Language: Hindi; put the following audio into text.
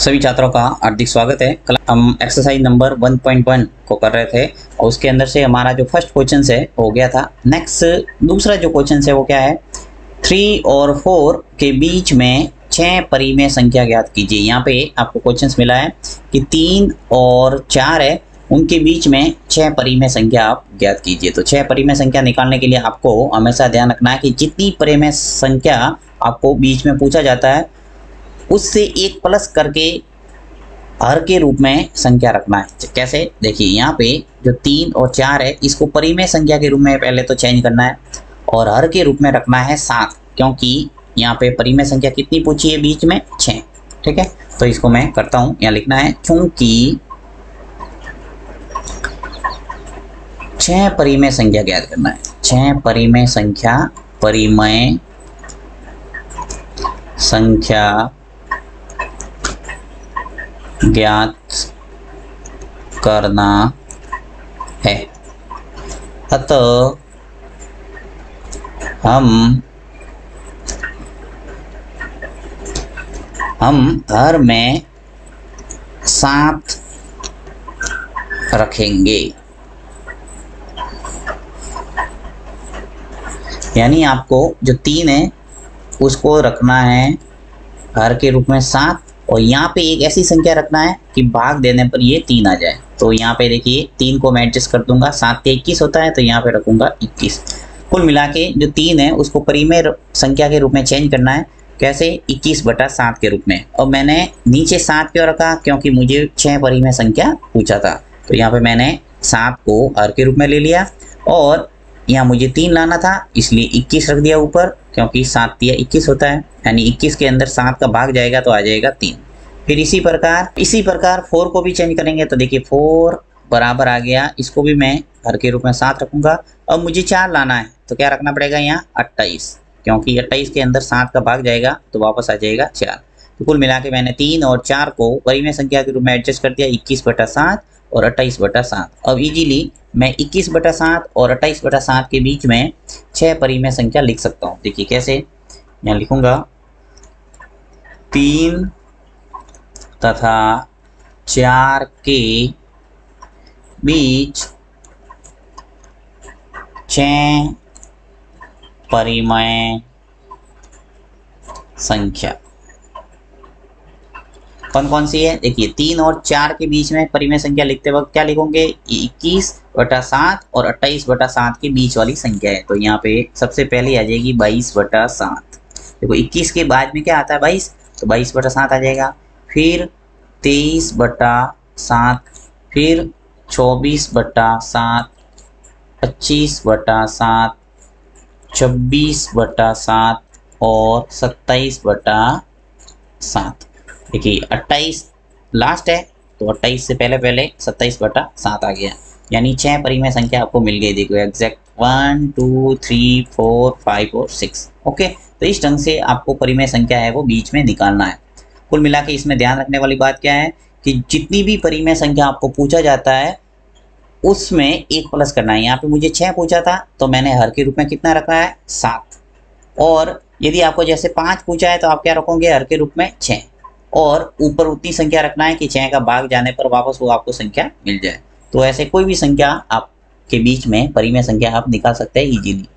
सभी छात्रों का हार्दिक स्वागत है। कल हम एक्सरसाइज नंबर 1.1 को कर रहे थे और उसके अंदर से हमारा जो फ़र्स्ट क्वेश्चन है हो गया था। नेक्स्ट दूसरा जो क्वेश्चन है, वो क्या है? थ्री और फोर के बीच में छः परिमेय संख्या ज्ञात कीजिए। यहाँ पे आपको क्वेश्चन मिला है कि तीन और चार है, उनके बीच में छः परिमेय संख्या आप ज्ञात कीजिए। तो छः परिमेय संख्या निकालने के लिए आपको हमेशा ध्यान रखना है कि जितनी परिमेय संख्या आपको बीच में पूछा जाता है उससे एक प्लस करके हर के रूप में संख्या रखना है। कैसे? देखिए, यहाँ पे जो तीन और चार है, इसको परिमेय संख्या के रूप में पहले तो चेंज करना है और हर के रूप में रखना है सात, क्योंकि यहाँ पे परिमेय संख्या कितनी पूछी है बीच में? छः ठीक है? तो इसको मैं करता हूँ। यहाँ लिखना है क्योंकि छः परिमेय संख्या ज्ञात करना है। छः परिमेय संख्या, परिमय संख्या ज्ञात करना है। अतः हम हम हर में सात रखेंगे। यानी आपको जो तीन है, उसको रखना है हर के रूप में सात और यहाँ पे एक ऐसी संख्या रखना है कि भाग देने पर ये तीन आ जाए। तो यहाँ पे देखिए, तीन को मैं एडजस्ट कर दूँगा। सात के इक्कीस होता है तो यहाँ पे रखूँगा इक्कीस। कुल मिला के जो तीन है, उसको परिमेय संख्या के रूप में चेंज करना है। कैसे? इक्कीस बटा सात के रूप में। और मैंने नीचे सात क्यों रखा? क्योंकि मुझे छः परिमेय संख्या पूछा था। तो यहाँ पे मैंने सात को हर के रूप में ले लिया। और यहाँ मुझे तीन लाना था, इसलिए इक्कीस रख दिया ऊपर। क्योंकि सात दिया इक्कीस होता है, यानी इक्कीस के अंदर सात का भाग जाएगा तो आ जाएगा तीन। फिर इसी प्रकार इसी प्रकार फोर को भी चेंज करेंगे तो देखिए फोर बराबर आ गया, इसको भी मैं हर के रूप में सात रखूँगा। अब मुझे चार लाना है तो क्या रखना पड़ेगा यहाँ? अट्ठाईस। क्योंकि अट्ठाईस के अंदर सात का भाग जाएगा तो वापस आ जाएगा चार। तो कुल मिला के मैंने तीन और चार को परिमेय संख्या के रूप में एडजस्ट कर दिया, इक्कीस बटा सात। और अट्ठाईस बटा सात। अब इजीली मैं इक्कीस बटा सात और अट्ठाईस बटा सात के बीच में छः परिमेय संख्या लिख सकता हूँ। देखिए कैसे? यहाँ लिखूँगा। तीन तथा चार के बीच छ परिमय संख्या। कौन कौन सी है? देखिए, तीन और चार के बीच में परिमेय संख्या लिखते वक्त क्या लिखोगे? इक्कीस बटा सात और अट्ठाईस बटा सात के बीच वाली संख्या है। तो यहाँ पे सबसे पहले आ जाएगी बाईस बटा सात। देखो, इक्कीस के बाद में क्या आता है बाईस? तो बाईस बटा सात आ जाएगा। फिर तेईस बटा सात, फिर चौबीस बटा सात, पच्चीस बटा सात, छब्बीस बटा सात और सत्ताईस बटा सात। देखिए, अट्ठाईस लास्ट है तो अट्ठाईस से पहले पहले सत्ताईस बटा सात आ गया। यानी छः परिमेय संख्या आपको मिल गई, देखो exact one two three four five और सिक्स ओके तो इस ढंग से आपको परिमेय संख्या है, वो बीच में निकालना है। कुल मिला के इसमें ध्यान रखने वाली बात क्या है कि जितनी भी परिमेय संख्या आपको पूछा जाता है, उसमें एक प्लस करना है। यहाँ पे मुझे छः पूछा था तो मैंने हर के रूप में कितना रखा है? सात। और यदि आपको जैसे पाँच पूछा है तो आप क्या रखोगे? हर के रूप में छः और ऊपर उतनी संख्या रखना है कि छह का भाग जाने पर वापस वो आपको संख्या मिल जाए। तो ऐसे कोई भी संख्या आपके बीच में, परिमेय संख्या आप निकाल सकते हैं इजीली